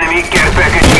Enemy care package